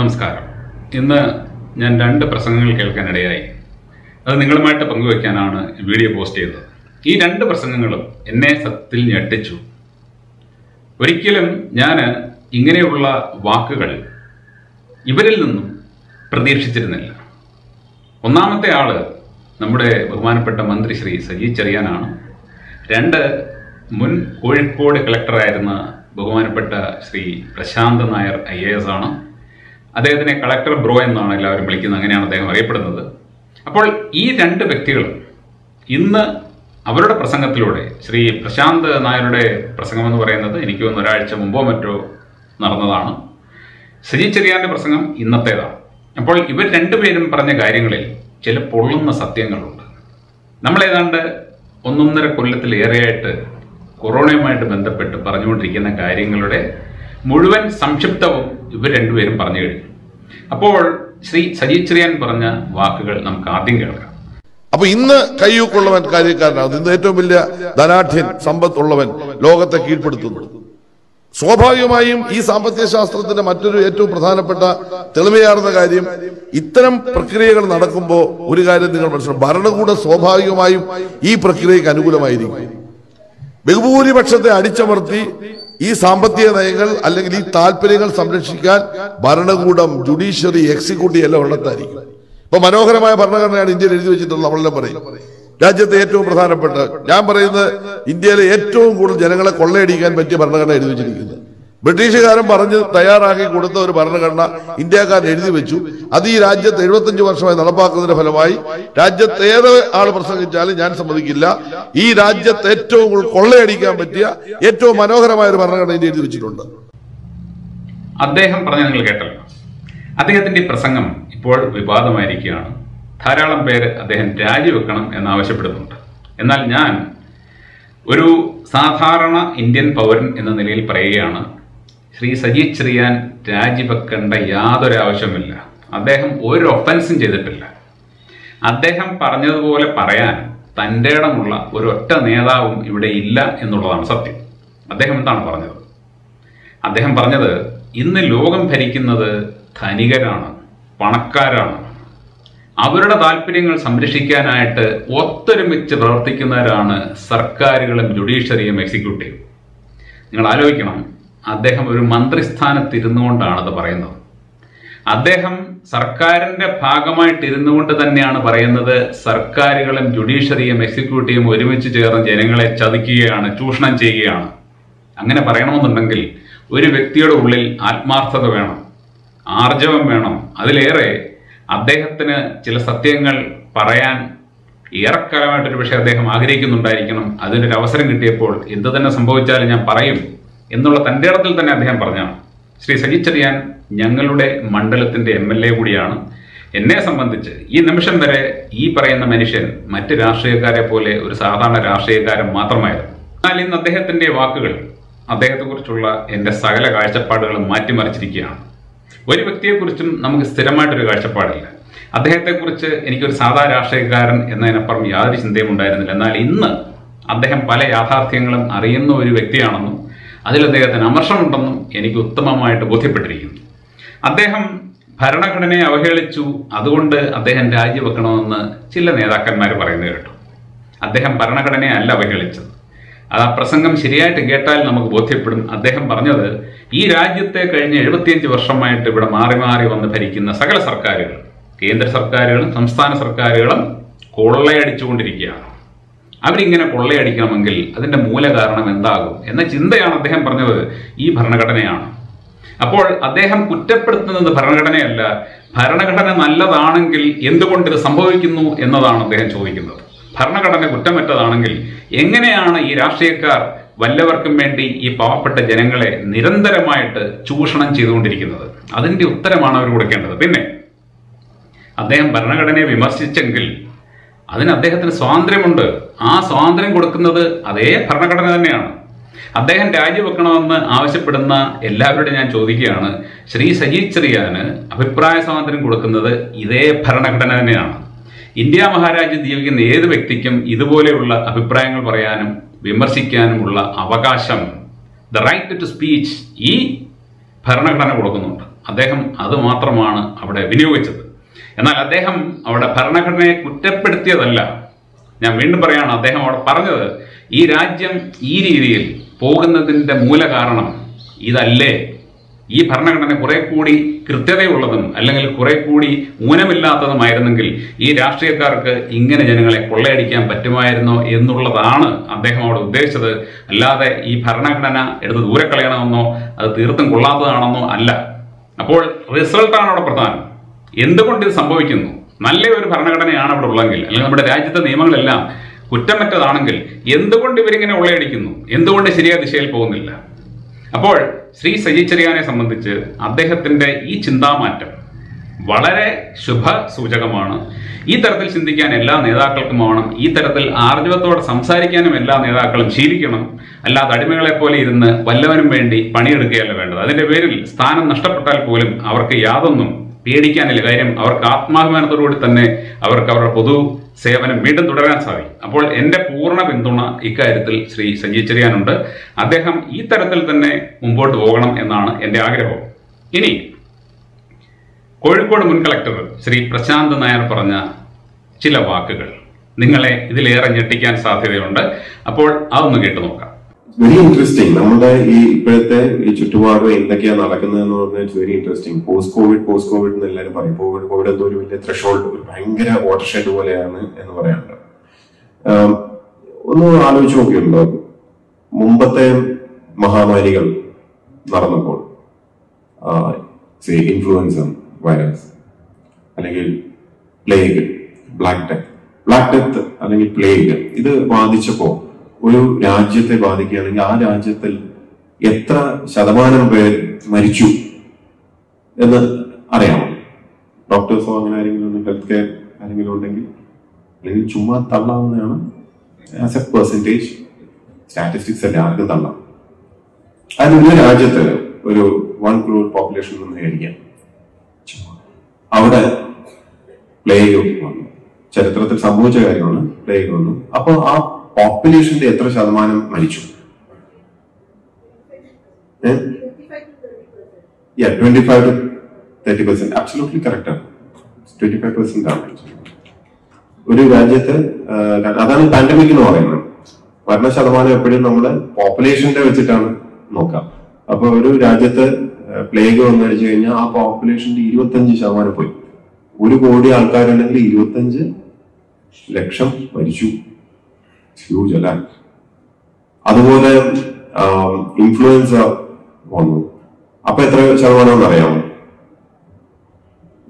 നമസ്കാരം. ഇന്ന് ഞാൻ രണ്ട് പ്രസംഗങ്ങൾ കേൾക്കാനിടയായി. അത് നിങ്ങളുമായിട്ട് പങ്കുവയ്ക്കാനാണ് വീഡിയോ പോസ്റ്റ് ചെയ്തത്. ഈ രണ്ട് പ്രസംഗങ്ങളും എന്നെ സത്യത്തിൽ ഞെട്ടിച്ചു. ഒരിക്കലും ഞാൻ ഇങ്ങനെയുള്ള വാക്കുകൾ ഇവരിൽ നിന്നും പ്രതീക്ഷിച്ചിരുന്നില്ല. ഒന്നാമത്തെ ആൾ നമ്മുടെ ബഹുമാനപ്പെട്ട മന്ത്രി ശ്രീ സജി ചെറിയാനാണ്. രണ്ട് മുൻ കോഴിക്കോട് കളക്ടറായിരുന്ന ബഹുമാനപ്പെട്ട Shri Prashanth Nair I A S ആണ്. അദ്ദേഹത്തിനെ കളക്ടർ ബ്രോ എന്നാണ് എല്ലാവരും വിളിക്കുന്നത്. അങ്ങനെയാണ് അദ്ദേഹം അറിയപ്പെടുന്നത്. അപ്പോൾ ഈ രണ്ട് വ്യക്തികളും ഇന്ന് അവരുടെ പ്രസംഗത്തിലൂടെ ശ്രീ പ്രശാന്ത് നായരുടെ പ്രസംഗം എന്ന് പറയുന്നത് എനിക്ക് തോന്നുന്നു ഒരാഴ്ച മുമ്പോ മറ്റോ നടന്നതാണ്. ശ്രീ ചെറിയാന്റെ പ്രസംഗം ഇന്നത്തേതാണ്. അപ്പോൾ ഇവർ രണ്ടുപേരും പറഞ്ഞ കാര്യങ്ങളിൽ ചില പൊള്ളുന്ന സത്യങ്ങളുണ്ട്. നമ്മൾ ഏതാണ്ട് ഒന്നൊന്നര കൊല്ലത്തിലേറെയായിട്ട് കൊറോണയുമായിട്ട് ബന്ധപ്പെട്ട് പറഞ്ഞുകൊണ്ടിരിക്കുന്ന കാര്യങ്ങളുടെ മുഴുവൻ സംക്ഷിപ്തവും ഇവർ രണ്ടുപേരും പറഞ്ഞു കഴിഞ്ഞു. അപ്പോൾ ശ്രീ സജി ചെറിയാൻ പറഞ്ഞ വാക്കുകൾ നമുക്ക് ആദ്യം കേൾക്കാം. അപ്പൊ ഇന്ന് കയ്യൂക്കുള്ളവൻ കാര്യക്കാരനാണ്. ഇന്ന് ഏറ്റവും വലിയ ധനാഠ്യൻ സമ്പത്തുള്ളവൻ ലോകത്തെ കീഴ്പ്പെടുത്തുന്നു. സ്വാഭാവികമായും ഈ സാമ്പത്തിക ശാസ്ത്രത്തിന്റെ മറ്റൊരു ഏറ്റവും പ്രധാനപ്പെട്ട തെളിവയാണെന്ന കാര്യം ഇത്തരം പ്രക്രിയകൾ നടക്കുമ്പോൾ ഒരു കാര്യം നിങ്ങൾ മനസ്സിലാക്കും ഭരണകൂടം സ്വാഭാവികമായും ഈ പ്രക്രിയക്ക് അനുകൂലമായിരിക്കും. ബഹുഭൂരിപക്ഷത്തെ അടിച്ചമർത്തി ഈ സാമ്പത്തിക നയങ്ങൾ അല്ലെങ്കിൽ ഈ താല്പര്യങ്ങൾ സംരക്ഷിക്കാൻ ഭരണകൂടം ജുഡീഷ്യറി എക്സിക്യൂട്ടീവ് എല്ലാം ഉള്ളതായിരിക്കും. ഇപ്പൊ മനോഹരമായ ഭരണഘടനയാണ് ഇന്ത്യയിൽ എഴുതി വെച്ചിട്ടുള്ളത് നമ്മളെല്ലാം പറയും. രാജ്യത്തെ ഏറ്റവും പ്രധാനപ്പെട്ട ഞാൻ പറയുന്നത് ഇന്ത്യയിലെ ഏറ്റവും കൂടുതൽ ജനങ്ങളെ കൊള്ളയടിക്കാൻ പറ്റിയ ഭരണഘടന എഴുതി വെച്ചിരിക്കുന്നത്. ബ്രിട്ടീഷുകാരൻ പറഞ്ഞ് തയ്യാറാക്കി കൊടുത്ത ഒരു ഭരണഘടന ഇന്ത്യക്കാർ എഴുതി വെച്ചു. അത് ഈ രാജ്യത്ത് എഴുപത്തഞ്ച് വർഷമായി നടപ്പാക്കുന്നതിന്റെ ഫലമായി രാജ്യത്ത് ഏത് ആൾ പ്രസംഗിച്ചാലും ഞാൻ സമ്മതിക്കില്ല. ഈ രാജ്യത്ത് ഏറ്റവും കൊള്ളയടിക്കാൻ പറ്റിയ ഏറ്റവും മനോഹരമായ ഒരു ഭരണഘടന ഇന്ത്യ എഴുതി വെച്ചിട്ടുണ്ട്. അദ്ദേഹം പറഞ്ഞ നിങ്ങൾ കേട്ടല്ലോ. അദ്ദേഹത്തിന്റെ പ്രസംഗം ഇപ്പോൾ വിവാദമായിരിക്കുകയാണ്. ധാരാളം പേര് അദ്ദേഹം രാജിവെക്കണം എന്നാവശ്യപ്പെടുന്നുണ്ട്. എന്നാൽ ഞാൻ ഒരു സാധാരണ ഇന്ത്യൻ പൗരൻ എന്ന നിലയിൽ പറയുകയാണ്. ശ്രീ സജി ചെറിയാൻ രാജിവെക്കേണ്ട യാതൊരു ആവശ്യമില്ല അദ്ദേഹം ഒരു ഒഫൻസും ചെയ്തിട്ടില്ല. അദ്ദേഹം പറഞ്ഞതുപോലെ പറയാൻ തന്റെ ഇടമുള്ള ഒരൊറ്റ നേതാവും ഇവിടെ ഇല്ല എന്നുള്ളതാണ് സത്യം. അദ്ദേഹം എന്താണ് പറഞ്ഞത്? അദ്ദേഹം പറഞ്ഞത് ഇന്ന് ലോകം ഭരിക്കുന്നത് ധനികരാണ് പണക്കാരാണ്. അവരുടെ താല്പര്യങ്ങൾ സംരക്ഷിക്കാനായിട്ട് ഒത്തൊരുമിച്ച് പ്രവർത്തിക്കുന്നവരാണ് സർക്കാരുകളും ജുഡീഷ്യറിയും എക്സിക്യൂട്ടീവും. നിങ്ങൾ ആലോചിക്കണം അദ്ദേഹം ഒരു മന്ത്രിസ്ഥാനത്തിരുന്നു കൊണ്ടാണ് അത് പറയുന്നത്. അദ്ദേഹം സർക്കാരിന്റെ ഭാഗമായിട്ട് കൊണ്ട് തന്നെയാണ് പറയുന്നത് സർക്കാരുകളും ജുഡീഷ്യറിയും എക്സിക്യൂട്ടീവും ഒരുമിച്ച് ചേർന്ന് ജനങ്ങളെ ചതിക്കുകയാണ് ചൂഷണം ചെയ്യുകയാണ്. അങ്ങനെ പറയണമെന്നുണ്ടെങ്കിൽ ഒരു വ്യക്തിയുടെ ഉള്ളിൽ ആത്മാർത്ഥത വേണം ആർജവം വേണം. അതിലേറെ അദ്ദേഹത്തിന് ചില സത്യങ്ങൾ പറയാൻ ഏറെക്കാലമായിട്ടൊരു പക്ഷേ അദ്ദേഹം ആഗ്രഹിക്കുന്നുണ്ടായിരിക്കണം. അതിനൊരു അവസരം കിട്ടിയപ്പോൾ എന്ത് തന്നെ സംഭവിച്ചാലും ഞാൻ പറയും. എന്നുള്ള തന്റെ ഇടത്തിൽ തന്നെ അദ്ദേഹം പറഞ്ഞാണ്. ശ്രീ സജി ചെറിയാൻ ഞങ്ങളുടെ മണ്ഡലത്തിന്റെ എം എൽ എ കൂടിയാണ്. എന്നെ സംബന്ധിച്ച് ഈ നിമിഷം വരെ ഈ പറയുന്ന മനുഷ്യൻ മറ്റ് രാഷ്ട്രീയക്കാരെ പോലെ ഒരു സാധാരണ രാഷ്ട്രീയക്കാരൻ മാത്രമായിരുന്നു. എന്നാൽ ഇന്ന് അദ്ദേഹത്തിന്റെ വാക്കുകൾ അദ്ദേഹത്തെക്കുറിച്ചുള്ള എന്റെ സകല കാഴ്ചപ്പാടുകളും മാറ്റിമറിച്ചിരിക്കുകയാണ്. ഒരു വ്യക്തിയെക്കുറിച്ചും നമുക്ക് സ്ഥിരമായിട്ടൊരു കാഴ്ചപ്പാടില്ല. അദ്ദേഹത്തെക്കുറിച്ച് എനിക്കൊരു സാധാ രാഷ്ട്രീയക്കാരൻ എന്നതിനപ്പുറം യാതൊരു ചിന്തയും ഉണ്ടായിരുന്നില്ല. എന്നാൽ ഇന്ന് അദ്ദേഹം പല യാഥാർത്ഥ്യങ്ങളും അറിയുന്ന ഒരു വ്യക്തിയാണെന്നും അതിൽ അദ്ദേഹത്തിന് അമർഷമുണ്ടെന്നും എനിക്ക് ഉത്തമമായിട്ട് ബോധ്യപ്പെട്ടിരിക്കുന്നു. അദ്ദേഹം ഭരണഘടനയെ അവഹേളിച്ചു. അതുകൊണ്ട് അദ്ദേഹം രാജിവെക്കണമെന്ന് ചില നേതാക്കന്മാർ പറയുന്നത് കേട്ടു. അദ്ദേഹം ഭരണഘടനയെ അല്ല അവഹേളിച്ചത്. അത് ആ പ്രസംഗം ശരിയായിട്ട് കേട്ടാൽ നമുക്ക് ബോധ്യപ്പെടും. അദ്ദേഹം പറഞ്ഞത് ഈ രാജ്യത്തെ കഴിഞ്ഞ എഴുപത്തിയഞ്ച് വർഷമായിട്ട് ഇവിടെ മാറി മാറി വന്ന് ഭരിക്കുന്ന സകല സർക്കാരുകൾ കേന്ദ്ര സർക്കാരുകളും സംസ്ഥാന സർക്കാരുകളും കൊള്ളയടിച്ചുകൊണ്ടിരിക്കുകയാണ്. അവരിങ്ങനെ കൊള്ളയടിക്കണമെങ്കിൽ അതിന്റെ മൂലകാരണം എന്താകും എന്ന ചിന്തയാണ് അദ്ദേഹം പറഞ്ഞത് ഈ ഭരണഘടനയാണ്. അപ്പോൾ അദ്ദേഹം കുറ്റപ്പെടുത്തുന്നത് ഭരണഘടനയല്ല ഭരണഘടന നല്ലതാണെങ്കിൽ എന്തുകൊണ്ട് ഇത് സംഭവിക്കുന്നു എന്നതാണ് അദ്ദേഹം ചോദിക്കുന്നത്. ഭരണഘടന കുറ്റമറ്റതാണെങ്കിൽ എങ്ങനെയാണ് ഈ രാഷ്ട്രീയക്കാർ വല്ലവർക്കും വേണ്ടി ഈ പാവപ്പെട്ട ജനങ്ങളെ നിരന്തരമായിട്ട് ചൂഷണം ചെയ്തുകൊണ്ടിരിക്കുന്നത്? അതിന്റെ ഉത്തരമാണ് അവർ കൊടുക്കേണ്ടത്. പിന്നെ അദ്ദേഹം ഭരണഘടനയെ വിമർശിച്ചെങ്കിൽ അതിന് അദ്ദേഹത്തിന് സ്വാതന്ത്ര്യമുണ്ട്. ആ സ്വാതന്ത്ര്യം കൊടുക്കുന്നത് അതേ ഭരണഘടന തന്നെയാണ്. അദ്ദേഹം രാജിവെക്കണമെന്ന് ആവശ്യപ്പെടുന്ന എല്ലാവരോടും ഞാൻ ചോദിക്കുകയാണ്. ശ്രീ സജി ചെറിയാന് അഭിപ്രായ സ്വാതന്ത്ര്യം കൊടുക്കുന്നത് ഇതേ ഭരണഘടന തന്നെയാണ്. ഇന്ത്യ മഹാരാജ്യം ജീവിക്കുന്ന ഏത് വ്യക്തിക്കും ഇതുപോലെയുള്ള അഭിപ്രായങ്ങൾ പറയാനും വിമർശിക്കാനുമുള്ള അവകാശം ദ റൈറ്റ് ടു സ്പീച്ച് ഈ ഭരണഘടന കൊടുക്കുന്നുണ്ട്. അദ്ദേഹം അത് മാത്രമാണ് അവിടെ വിനിയോഗിച്ചത്. എന്നാൽ അദ്ദേഹം അവിടെ ഭരണഘടനയെ കുറ്റപ്പെടുത്തിയതല്ല. ഞാൻ വീണ്ടും പറയുകയാണ് അദ്ദേഹം അവിടെ പറഞ്ഞത് ഈ രാജ്യം ഈ രീതിയിൽ പോകുന്നതിന്റെ മൂല കാരണം ഇതല്ലേ. ഈ ഭരണഘടന കുറെ കൂടി കൃത്യതയുള്ളതും അല്ലെങ്കിൽ കുറെ കൂടി ഊനമില്ലാത്തതുമായിരുന്നെങ്കിൽ ഈ രാഷ്ട്രീയക്കാർക്ക് ഇങ്ങനെ ജനങ്ങളെ കൊള്ളയടിക്കാൻ പറ്റുമായിരുന്നോ എന്നുള്ളതാണ് അദ്ദേഹം അവിടെ ഉദ്ദേശിച്ചത്. അല്ലാതെ ഈ ഭരണഘടന എടുത്ത് ദൂരെ കളയണമെന്നോ അത് തീർത്തും കൊള്ളാത്തതാണെന്നോ അല്ല. അപ്പോൾ റിസൾട്ടാണ് അവിടെ പ്രധാനം. എന്തുകൊണ്ട് ഇത് സംഭവിക്കുന്നു? നല്ല ഒരു ഭരണഘടനയാണ് അവിടെ ഉള്ളെങ്കിൽ അല്ലെങ്കിൽ നമ്മുടെ രാജ്യത്തെ നിയമങ്ങളെല്ലാം കുറ്റമറ്റതാണെങ്കിൽ എന്തുകൊണ്ട് ഇവരിങ്ങനെ ഉള്ളയടിക്കുന്നു? എന്തുകൊണ്ട് ശരിയായ ദിശയിൽ പോകുന്നില്ല? അപ്പോൾ ശ്രീ സജി സംബന്ധിച്ച് അദ്ദേഹത്തിന്റെ ഈ ചിന്താമാറ്റം വളരെ ശുഭ സൂചകമാണ് ഈ തരത്തിൽ ചിന്തിക്കാൻ എല്ലാ നേതാക്കൾക്കും ആവണം. ഈ തരത്തിൽ ആർജവത്തോടെ സംസാരിക്കാനും എല്ലാ നേതാക്കളും ശീലിക്കണം. അല്ലാതെ അടിമകളെ പോലെ ഇരുന്ന് വല്ലവനും വേണ്ടി പണിയെടുക്കുകയല്ല വേണ്ടത്. അതിന്റെ പേരിൽ സ്ഥാനം നഷ്ടപ്പെട്ടാൽ പോലും അവർക്ക് യാതൊന്നും പേടിക്കാനില്ല. കാര്യം അവർക്ക് ആത്മാഭിമാനത്തോടുകൂടി തന്നെ അവർക്ക് അവരുടെ പൊതു സേവനം വീണ്ടും തുടരാൻ സാധിക്കും. അപ്പോൾ എന്റെ പൂർണ പിന്തുണ ഇക്കാര്യത്തിൽ ശ്രീ സഞ്ജീവ് ചെറിയാനുണ്ട്. അദ്ദേഹം ഈ തരത്തിൽ തന്നെ മുമ്പോട്ട് പോകണം എന്നാണ് എന്റെ ആഗ്രഹം. ഇനി കോഴിക്കോട് മുൻ കളക്ടർ ശ്രീ പ്രശാന്ത് നായർ പറഞ്ഞ ചില വാക്കുകൾ. നിങ്ങളെ ഇതിലേറെ ഞെട്ടിക്കാൻ സാധ്യതയുണ്ട്. അപ്പോൾ അതൊന്ന് കേട്ടു നോക്കാം. വെരി ഇൻട്രസ്റ്റിംഗ് നമ്മുടെ ഈ ഇപ്പോഴത്തെ ഈ ചുറ്റുപാട് എന്തൊക്കെയാ നടക്കുന്നതെന്ന് പറഞ്ഞാൽ it's very interesting post covid post covid എന്ന് എല്ലാവരും പറയും. കോവിഡ് കോവിഡ് എന്തോ ഒരു വലിയ ത്രഷോൾഡ് ഒരു ഭയങ്കര വാട്ടർ ഷെഡ് പോലെയാണ് എന്ന് പറയാനുണ്ട് ഒന്ന് ആലോചിച്ച് നോക്കിയിട്ടുണ്ടോ? മുമ്പത്തെ മഹാമാരികൾ നടന്നപ്പോൾ ഇൻഫ്ലുവൻസ വൈറസ് അല്ലെങ്കിൽ plague black death black death അല്ലെങ്കിൽ പ്ലേഗ് ഇത് ബാധിച്ചപ്പോ ഒരു രാജ്യത്തെ ബാധിക്കുകയാണെങ്കിൽ ആ രാജ്യത്തിൽ എത്ര ശതമാനം പേർ മരിച്ചു എന്ന് അറിയാമോ? ഡോക്ടേഴ്സോ അങ്ങനെ ആരെങ്കിലും ഹെൽത്ത് കെയർ ആരെങ്കിലും ഉണ്ടെങ്കിൽ അല്ലെങ്കിൽ ചുമ്മാ തള്ളാവുന്നതാണ് ആസ് എ പെർസെന്റേജ് സ്റ്റാറ്റിസ്റ്റിക്സ് അല്ല ആർക്കും തള്ളാം? അത് ഒരു രാജ്യത്ത് ഒരു വൺ ക്രോർ പോപ്പുലേഷൻ എന്ന് വിചാരിക്കാം അവിടെ പ്ലേഗ് വന്നു. ചരിത്രത്തിൽ സംഭവിച്ച കാര്യമാണ് പ്ലേഗ് വന്നു. അപ്പൊ ആ പോപ്പുലേഷന്റെ എത്ര ശതമാനം മരിച്ചു? Twenty five to thirty percent absolutely correct ആണ്. ട്വന്റി ഫൈവ് പെർസെന്റ് ആണ് ഒരു രാജ്യത്ത് അതാണ് പാൻഡമിക് എന്ന് പറയുന്നത്. മരണ ശതമാനം എപ്പോഴും നമ്മൾ പോപ്പുലേഷന്റെ വെച്ചിട്ടാണ് നോക്കാം അപ്പൊ ഒരു രാജ്യത്ത് പ്ലേഗ് വന്നു കഴിച്ചു കഴിഞ്ഞാൽ ആ പോപ്പുലേഷന്റെ ഇരുപത്തഞ്ച് ശതമാനം പോയി. ഒരു കോടി ആൾക്കാരുണ്ടെങ്കിൽ ഇരുപത്തഞ്ച് ലക്ഷം മരിച്ചു. ഹ്യൂജ് അല്ലെ അതുപോലെ ഇൻഫ്ലുവൻസ വന്നു. അപ്പൊ എത്ര ശതമാനം അറിയാമോ?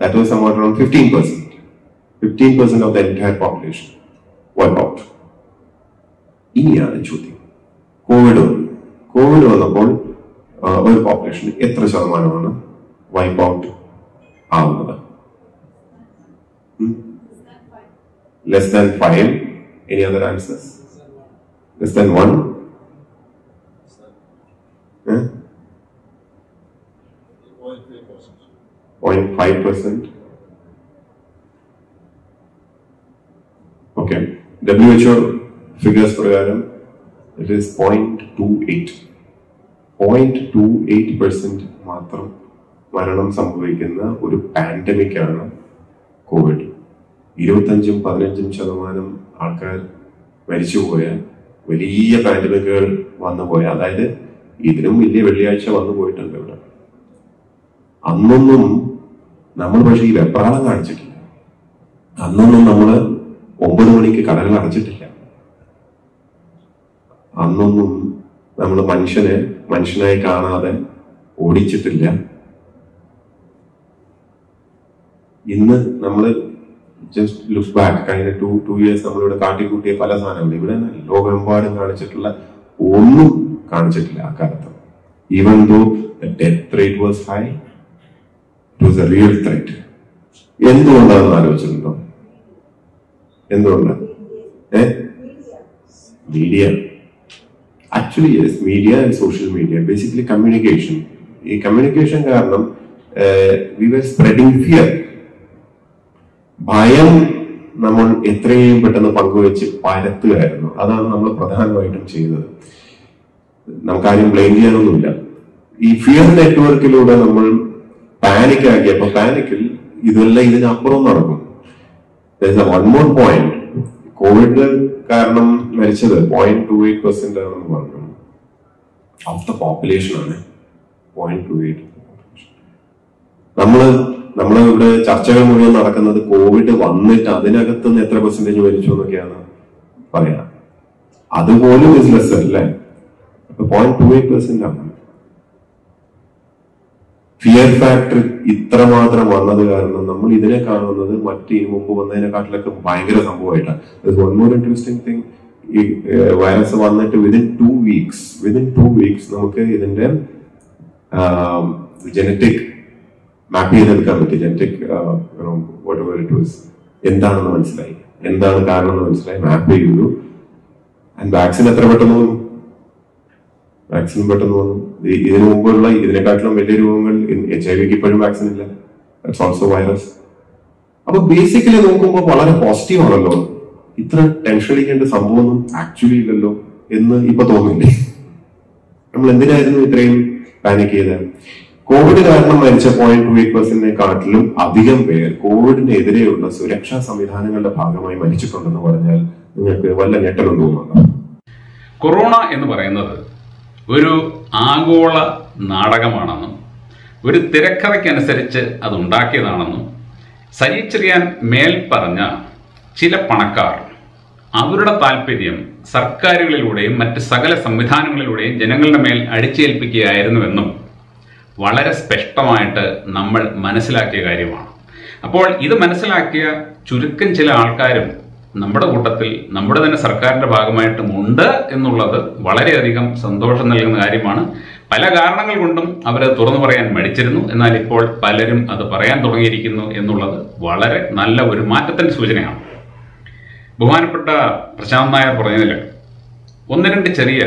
That was somewhat around 15 percent. 15 percent of the entire population wipe out ഇനിയാണ് ചോദ്യം. കോവിഡ് വന്നു. കോവിഡ് വന്നപ്പോൾ ഒരു പോപ്പുലേഷൻ എത്ര ശതമാനമാണ് വൈപ്പ് ഔട്ട് ആവുന്നത്? Less than five answers less than one point five percent okay W H O figures പ്രകാരം it is point two eight point two eight percent മാത്രം മരണം സംഭവിക്കുന്ന ഒരു പാൻഡമിക് ആണ് കോവിഡ് ഇരുപത്തഞ്ചും പതിനഞ്ചും ശതമാനം ആൾക്കാർ മരിച്ചുപോയ വലിയ പാൻഡമിക്കുകൾ വന്നു പോയ അതായത് ഇതിനും വലിയ വെള്ളിയാഴ്ച വന്നു പോയിട്ടുണ്ട് ഇവിടെ. അന്നൊന്നും നമ്മൾ പക്ഷേ ഈ വെപ്രാളം കാണിച്ചിട്ടില്ല. അന്നൊന്നും നമ്മൾ ഒമ്പത് മണിക്ക് കടകൾ അടച്ചിട്ടില്ല. അന്നൊന്നും നമ്മൾ മനുഷ്യനെ മനുഷ്യനായി കാണാതെ ഓടിച്ചിട്ടില്ല. ഇന്ന് നമ്മൾ ജസ്റ്റ് ലുക്ക് ബാക്ക് കഴിഞ്ഞ ടു ടു ഇയേഴ്സ് നമ്മളിവിടെ കാട്ടിക്കൂട്ടിയ പല സാധനങ്ങൾ ഇവിടെ ലോകമെമ്പാടും കാണിച്ചിട്ടുള്ള ഒന്നും കാണിച്ചിട്ടില്ല ആ കാലത്ത്. Even though death rate was high it was a real threat എന്തുകൊണ്ടാണെന്ന് ആലോചിച്ചിട്ടുണ്ടോ? എന്തുകൊണ്ട്? ഏ? Media actually yes media and social media basically communication ഈ കമ്മ്യൂണിക്കേഷൻ കാരണം വി വർ സ്പ്രെഡിങ് ഫിയർ ഭയം നമ്മൾ എത്രയും പെട്ടെന്ന് പങ്കുവെച്ച് പരത്തുകയായിരുന്നു. അതാണ് നമ്മൾ പ്രധാനമായിട്ടും ചെയ്തത്. നമുക്കാരും ബ്ലെയിം ചെയ്യാനൊന്നുമില്ല. ഈ ഫിയർ നെറ്റ്വർക്കിലൂടെ നമ്മൾ പാനിക് ആക്കി അപ്പൊ പാനിക്കിൽ ഇതെല്ലാം ഇതിനപ്പുറം നടക്കും. വൺ മോർ പോയിന്റ് കോവിഡ് കാരണം മരിച്ചത്. പോയിന്റ് ടു എയ്റ്റ് പെർസെന്റ് ആണെന്ന് പറഞ്ഞു. ഓഫ് ദ പോപ്പുലേഷൻ ആണ് പോയിന്റ് ടു എയ്റ്റ് നമ്മൾ നമ്മൾ ഇവിടെ ചർച്ചകൾ മുഴുവൻ നടക്കുന്നത് കോവിഡ് വന്നിട്ട് അതിനകത്ത് നിന്ന് എത്ര പെർസെന്റേജ് മരിച്ചു എന്നൊക്കെയാണ് പറയാം. അതുപോലും ബിസിനസ് അല്ലേ? പോയിന്റ് ടു എയ്റ്റ് പെർസെന്റ് ആണ്. ഫിയർ ഫാക്ടർ ഇത്രമാത്രം വന്നത് കാരണം നമ്മൾ ഇതിനെ കാണുന്നത് മറ്റ് ഇതിനു മുമ്പ് വന്നതിനെക്കാട്ടിലൊക്കെ ഭയങ്കര സംഭവമായിട്ടാണ് വൺ മോർ ഇൻട്രസ്റ്റിംഗ് തിങ് ഈ വൈറസ് വന്നിട്ട് within two weeks within two weeks നമുക്ക് ഇതിന്റെ ജനറ്റിക് മാപ്പ് ചെയ്തെടുക്കാൻ പറ്റി genetic whatever it was എന്താണെന്ന് മനസ്സിലായി. എന്താണ് കാരണം എന്ന് മനസ്സിലായി. മാപ്പ് ചെയ്തു. ആൻഡ് വാക്സിൻ എത്ര പെട്ടെന്ന് വന്നു? വാക്സിൻ പെട്ടെന്ന് വന്നു. ഇതിനു മുമ്പുള്ള ഇതിനെക്കാട്ടിലും വലിയ രോഗങ്ങൾ എച്ച് ഐ വിക്ക് ഇപ്പോഴും വാക്സിൻ ഇല്ല. ഓൾസോ വൈറസ് അപ്പൊ ബേസിക്കലി നോക്കുമ്പോൾ വളരെ പോസിറ്റീവ് ആണല്ലോ. ഇത്ര ടെൻഷൻ അടിക്കേണ്ട സംഭവമൊന്നും ആക്ച്വലി ഇല്ലല്ലോ എന്ന് ഇപ്പൊ തോന്നില്ലേ നമ്മൾ എന്തിനായിരുന്നു ഇത്രയും പാനിക് ചെയ്തത്? കോവിഡ് കാരണം മരിച്ച പോയിന്റ് ടു എയ്റ്റ് പെർസെന്റിനെക്കാട്ടിലും അധികം പേർ കോവിഡിനെതിരെയുള്ള സുരക്ഷാ സംവിധാനങ്ങളുടെ ഭാഗമായി മരിച്ചിട്ടുണ്ടെന്ന് പറഞ്ഞാൽ നിങ്ങൾക്ക് വല്ല ഞെട്ടലും തോന്നുന്നുണ്ടോ? കൊറോണ എന്ന് പറയുന്നത് ഒരു ആഗോള നാടകമാണെന്നും ഒരു തിരക്കഥയ്ക്കനുസരിച്ച് അത് ഉണ്ടാക്കിയതാണെന്നും സരീച്ചെറിയാൻ മേൽ പറഞ്ഞ ചില പണക്കാർ അവരുടെ താല്പര്യം സർക്കാരുകളിലൂടെയും മറ്റ് സകല സംവിധാനങ്ങളിലൂടെയും ജനങ്ങളുടെ മേൽ അടിച്ചേൽപ്പിക്കുകയായിരുന്നുവെന്നും വളരെ സ്പഷ്ടമായിട്ട് നമ്മൾ മനസ്സിലാക്കിയ കാര്യമാണ്. അപ്പോൾ ഇത് മനസ്സിലാക്കിയ ചുരുക്കം ചില ആൾക്കാരും നമ്മുടെ കൂട്ടത്തിൽ നമ്മുടെ തന്നെ സർക്കാരിന്റെ ഭാഗമായിട്ടും ഉണ്ട് എന്നുള്ളത് വളരെയധികം സന്തോഷം നൽകുന്ന കാര്യമാണ്. പല കാരണങ്ങൾ കൊണ്ടും അവരത് തുറന്നു പറയാൻ മടിച്ചിരുന്നു. എന്നാൽ ഇപ്പോൾ പലരും അത് പറയാൻ തുടങ്ങിയിരിക്കുന്നു എന്നുള്ളത് വളരെ നല്ല ഒരു മാറ്റത്തിന്റെ സൂചനയാണ്. ബഹുമാനപ്പെട്ട പ്രശാന്ത് നായർ പറഞ്ഞതിൽ ഒന്ന് രണ്ട് ചെറിയ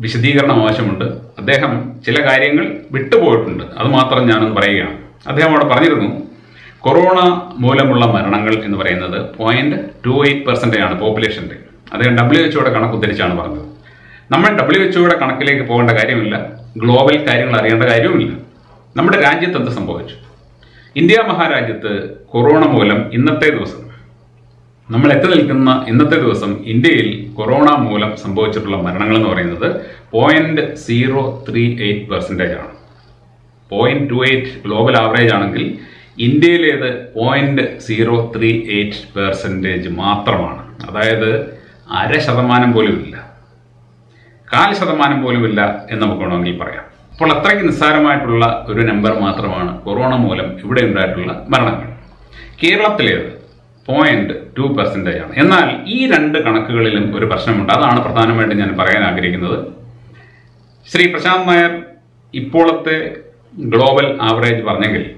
വിശദീകരണം ആവശ്യമുണ്ട്. അദ്ദേഹം ചില കാര്യങ്ങൾ വിട്ടുപോയിട്ടുണ്ട്. അത് മാത്രം ഞാനൊന്ന് പറയുകയാണ്. അദ്ദേഹം അവിടെ പറഞ്ഞിരുന്നു കൊറോണ മൂലമുള്ള മരണങ്ങൾ എന്ന് പറയുന്നത് പോയിന്റ് ടു എയ്റ്റ് പെർസെന്റേജ് ആണ് പോപ്പുലേഷന്റെ അദ്ദേഹം ഡബ്ല്യു എച്ച്ഒയുടെ കണക്ക് ഉദ്ധരിച്ചാണ് പറഞ്ഞത്. നമ്മൾ ഡബ്ല്യു എച്ച്ഒയുടെ കണക്കിലേക്ക് പോകേണ്ട കാര്യമില്ല. ഗ്ലോബൽ കാര്യങ്ങൾ അറിയേണ്ട കാര്യവുമില്ല. നമ്മുടെ രാജ്യത്ത് എന്ത് സംഭവിച്ചു? ഇന്ത്യ മഹാരാജ്യത്ത് കൊറോണ മൂലം ഇന്നത്തെ ദിവസം നമ്മൾ എത്തി നിൽക്കുന്ന ഇന്നത്തെ ദിവസം ഇന്ത്യയിൽ കൊറോണ മൂലം സംഭവിച്ചിട്ടുള്ള മരണങ്ങൾ എന്ന് പറയുന്നത് point zero three eight percentage ആണ്. Point two eight global average ആണെങ്കിൽ ഇന്ത്യയിലേത് point zero three eight percentage മാത്രമാണ്. അതായത് അര ശതമാനം പോലും ഇല്ല. കാൽ ശതമാനം പോലും ഇല്ല എന്ന് നമുക്ക് വേണമെങ്കിൽ പറയാം. അപ്പോൾ അത്രയ്ക്ക് നിസ്സാരമായിട്ടുള്ള ഒരു നമ്പർ മാത്രമാണ് കൊറോണ മൂലം ഇവിടെ ഉണ്ടായിട്ടുള്ള മരണങ്ങൾ. കേരളത്തിലേത്? പോയിന്റ് ടു പെർസെന്റേജ് ആണ്. എന്നാൽ ഈ രണ്ട് കണക്കുകളിലും ഒരു പ്രശ്നമുണ്ട്. അതാണ് പ്രധാനമായിട്ടും ഞാൻ പറയാൻ ആഗ്രഹിക്കുന്നത്. ശ്രീ പ്രശാന്ത് നായർ ഇപ്പോഴത്തെ ഗ്ലോബൽ ആവറേജ് പറഞ്ഞെങ്കിൽ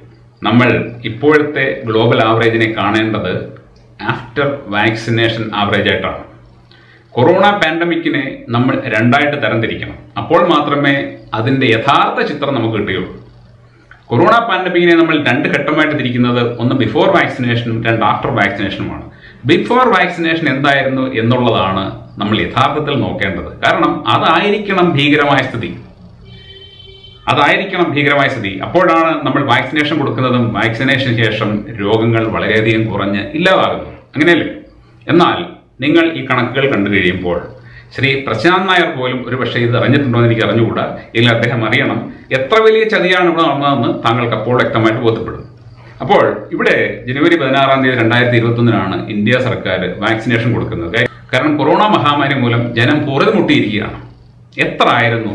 നമ്മൾ ഇപ്പോഴത്തെ ഗ്ലോബൽ ആവറേജിനെ കാണേണ്ടത് ആഫ്റ്റർ വാക്സിനേഷൻ ആവറേജ് ആയിട്ടാണ്. കൊറോണ പാൻഡമിക്കിനെ നമ്മൾ രണ്ടായിട്ട് തരംതിരിക്കണം. അപ്പോൾ മാത്രമേ അതിന്റെ യഥാർത്ഥ ചിത്രം നമുക്ക് കിട്ടുകയുള്ളൂ. കൊറോണ പാൻഡമിക്കിനെ നമ്മൾ രണ്ട് ഘട്ടമായിട്ട് തിരിക്കുന്നത്. ഒന്ന് ബിഫോർ വാക്സിനേഷനും രണ്ട് ആഫ്റ്റർ വാക്സിനേഷനുമാണ് ബിഫോർ വാക്സിനേഷൻ എന്തായിരുന്നു എന്നുള്ളതാണ് നമ്മൾ യഥാർത്ഥത്തിൽ നോക്കേണ്ടത്. കാരണം അതായിരിക്കണം ഭീകരമായ സ്ഥിതി. അതായിരിക്കണം ഭീകരമായ സ്ഥിതി. അപ്പോഴാണ് നമ്മൾ വാക്സിനേഷൻ കൊടുക്കുന്നതും വാക്സിനേഷന് ശേഷം രോഗങ്ങൾ വളരെയധികം കുറഞ്ഞ് ഇല്ലാതാകുന്നു അങ്ങനെയല്ലേ? എന്നാൽ നിങ്ങൾ ഈ കണക്കുകൾ കണ്ടു കഴിയുമ്പോൾ ശ്രീ പ്രശാന്ത് നായർ പോലും ഒരു പക്ഷേ ഇത് അറിഞ്ഞിട്ടുണ്ടോ എന്ന് എനിക്ക് അറിഞ്ഞുകൂടാ. എങ്കിൽ അദ്ദേഹം അറിയണം. എത്ര വലിയ ചതിയാണ് ഇവിടെ നടന്നതെന്ന് താങ്കൾക്ക് അപ്പോൾ വ്യക്തമായിട്ട് ബോധ്യപ്പെടും. അപ്പോൾ ഇവിടെ ജനുവരി പതിനാറാം തീയതി രണ്ടായിരത്തി ഇരുപത്തൊന്നിനാണ് ഇന്ത്യ സർക്കാർ വാക്സിനേഷൻ കൊടുക്കുന്നത്. കാരണം കൊറോണ മഹാമാരി മൂലം ജനം പുറതുമുട്ടിയിരിക്കുകയാണ്. എത്ര ആയിരുന്നു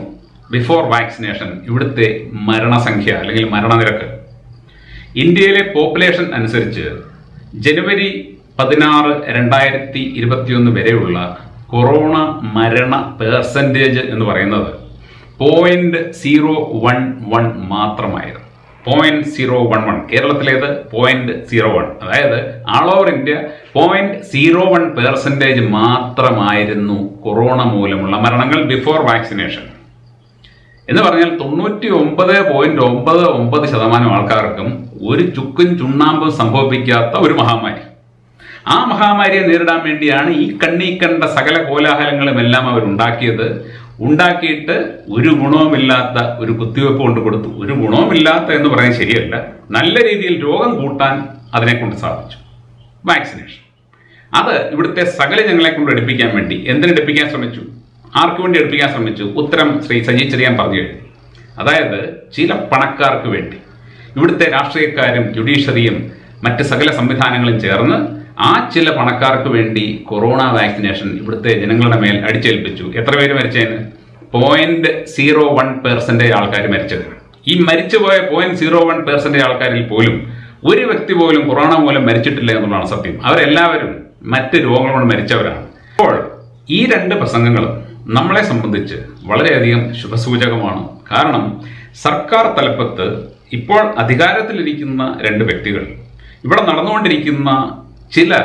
ബിഫോർ വാക്സിനേഷൻ ഇവിടുത്തെ മരണസംഖ്യ അല്ലെങ്കിൽ മരണനിരക്ക്? ഇന്ത്യയിലെ പോപ്പുലേഷൻ അനുസരിച്ച് ജനുവരി പതിനാറ് രണ്ടായിരത്തി ഇരുപത്തിയൊന്ന് വരെയുള്ള കൊറോണ മരണ പേഴ്സന്റേജ് എന്ന് പറയുന്നത് പോയിന്റ് സീറോ വൺ വൺ മാത്രമായിരുന്നു. പോയിന്റ് സീറോ വൺ വൺ കേരളത്തിലേത് പോയിന്റ് സീറോ വൺ അതായത് all over India point zero one percentage മാത്രമായിരുന്നു കൊറോണ മൂലമുള്ള മരണങ്ങൾ ബിഫോർ വാക്സിനേഷൻ എന്ന് പറഞ്ഞാൽ തൊണ്ണൂറ്റി ഒമ്പത് പോയിന്റ് ഒമ്പത് ഒമ്പത് ശതമാനം ആൾക്കാർക്കും ഒരു ചുക്കും ചുണ്ണാമ്പും സംഭവിപ്പിക്കാത്ത ഒരു മഹാമാരി. ആ മഹാമാരിയെ നേരിടാൻ വേണ്ടിയാണ് ഈ കണ്ണീ കണ്ട സകല കോലാഹലങ്ങളും എല്ലാം അവർ ഉണ്ടാക്കിയത്. ഉണ്ടാക്കിയിട്ട് ഒരു ഗുണവുമില്ലാത്ത ഒരു കുത്തിവെപ്പ് കൊണ്ട് കൊടുത്തു. ഒരു ഗുണവുമില്ലാത്ത എന്ന് പറയാൻ ശരിയല്ല. നല്ല രീതിയിൽ രോഗം കൂട്ടാൻ അതിനെ കൊണ്ട് സാധിച്ചു. വാക്സിനേഷൻ. അത് ഇവിടുത്തെ സകല ജനങ്ങളെ കൊണ്ട് എടുപ്പിക്കാൻ വേണ്ടി എന്തിനു എടുപ്പിക്കാൻ ശ്രമിച്ചു? ആർക്കു വേണ്ടി എടുപ്പിക്കാൻ ശ്രമിച്ചു? ഉത്തരം ശ്രീ സജി ചെറിയാൻ പറഞ്ഞു കഴിഞ്ഞു. അതായത് ചില പണക്കാർക്ക് വേണ്ടി. ഇവിടുത്തെ രാഷ്ട്രീയക്കാരും ജുഡീഷ്യറിയും മറ്റ് സകല സംവിധാനങ്ങളും ചേർന്ന് ആ ചില പണക്കാർക്ക് വേണ്ടി കൊറോണ വാക്സിനേഷൻ ഇവിടുത്തെ ജനങ്ങളുടെ മേൽ അടിച്ചേൽപ്പിച്ചു. എത്ര പേര് മരിച്ചതിന് പോയിന്റ് സീറോ വൺ പേഴ്സന്റേജ് ആൾക്കാർ മരിച്ചത്. ഈ മരിച്ചുപോയ പോയിന്റ് സീറോ വൺ പേഴ്സന്റേജ് ആൾക്കാരിൽ പോലും ഒരു വ്യക്തി പോലും കൊറോണ മൂലം മരിച്ചിട്ടില്ല എന്നുള്ളതാണ് സത്യം. അവരെല്ലാവരും മറ്റ് രോഗങ്ങൾ കൊണ്ട് മരിച്ചവരാണ്. അപ്പോൾ ഈ രണ്ട് പ്രസംഗങ്ങളും നമ്മളെ സംബന്ധിച്ച് വളരെയധികം ശുഭസൂചകമാണ്. കാരണം സർക്കാർ തലപ്പത്ത് ഇപ്പോൾ അധികാരത്തിലിരിക്കുന്ന രണ്ട് വ്യക്തികൾ ഇവിടെ നടന്നുകൊണ്ടിരിക്കുന്ന ചില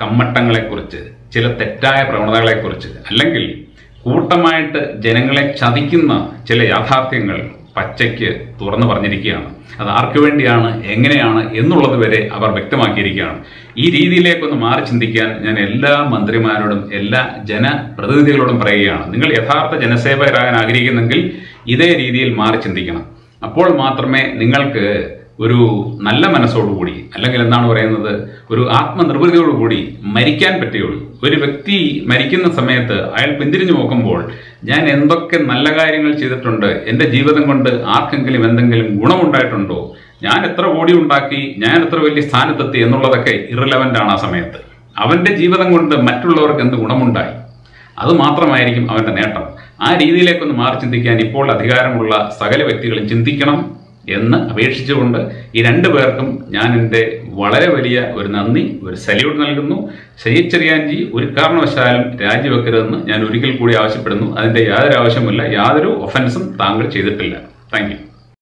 കമ്മട്ടങ്ങളെക്കുറിച്ച് ചില തെറ്റായ പ്രവണതകളെക്കുറിച്ച് അല്ലെങ്കിൽ കൂട്ടമായിട്ട് ജനങ്ങളെ ചതിക്കുന്ന ചില യാഥാർത്ഥ്യങ്ങൾ പച്ചയ്ക്ക് തുറന്നു പറഞ്ഞിരിക്കുകയാണ്. അത് ആർക്കു വേണ്ടിയാണ് എങ്ങനെയാണ് എന്നുള്ളത് വരെ അവർ വ്യക്തമാക്കിയിരിക്കുകയാണ്. ഈ രീതിയിലേക്കൊന്ന് മാറി ചിന്തിക്കാൻ ഞാൻ എല്ലാ മന്ത്രിമാരോടും എല്ലാ ജനപ്രതിനിധികളോടും പറയുകയാണ്. നിങ്ങൾ യഥാർത്ഥ ജനസേവകരാകാൻ ആഗ്രഹിക്കുന്നെങ്കിൽ ഇതേ രീതിയിൽ മാറി ചിന്തിക്കണം. അപ്പോൾ മാത്രമേ നിങ്ങൾക്ക് ഒരു നല്ല മനസ്സോടുകൂടി അല്ലെങ്കിൽ എന്താണ് പറയുന്നത് ഒരു ആത്മനിർവൃതിയോടുകൂടി മരിക്കാൻ പറ്റുകയുള്ളൂ. ഒരു വ്യക്തി മരിക്കുന്ന സമയത്ത് അയാൾ പിന്തിരിഞ്ഞു നോക്കുമ്പോൾ ഞാൻ എന്തൊക്കെ നല്ല കാര്യങ്ങൾ ചെയ്തിട്ടുണ്ട് എന്റെ ജീവിതം കൊണ്ട് ആർക്കെങ്കിലും എന്തെങ്കിലും ഗുണമുണ്ടായിട്ടുണ്ടോ? ഞാൻ എത്ര കോടി ഉണ്ടാക്കി ഞാൻ എത്ര വലിയ സ്ഥാനത്തെത്തി എന്നുള്ളതൊക്കെ ഇറലവന്റ് ആണ് ആ സമയത്ത്. അവന്റെ ജീവിതം കൊണ്ട് മറ്റുള്ളവർക്ക് എന്ത് ഗുണമുണ്ടായി? അത് മാത്രമായിരിക്കും അവന്റെ നേട്ടം. ആ രീതിയിലേക്കൊന്ന് മാറി ചിന്തിക്കാൻ ഇപ്പോൾ അധികാരമുള്ള സകല വ്യക്തികളും ചിന്തിക്കണം. എന്ന് അപേക്ഷിച്ചുകൊണ്ട് ഈ രണ്ടു പേർക്കും ഞാൻ എന്റെ വളരെ വലിയ ഒരു നന്ദി ഒരു സല്യൂട്ട് നൽകുന്നു. സയ്യിദ് ചെറിയാൻജി ഒരു കാരണവശാലും രാജിവെക്കരുതെന്ന് ഞാൻ ഒരിക്കൽ കൂടി ആവശ്യപ്പെടുന്നു. അതിന്റെ യാതൊരു ആവശ്യമില്ല യാതൊരു ഒഫൻസും താങ്കൾ ചെയ്തിട്ടില്ല. താങ്ക്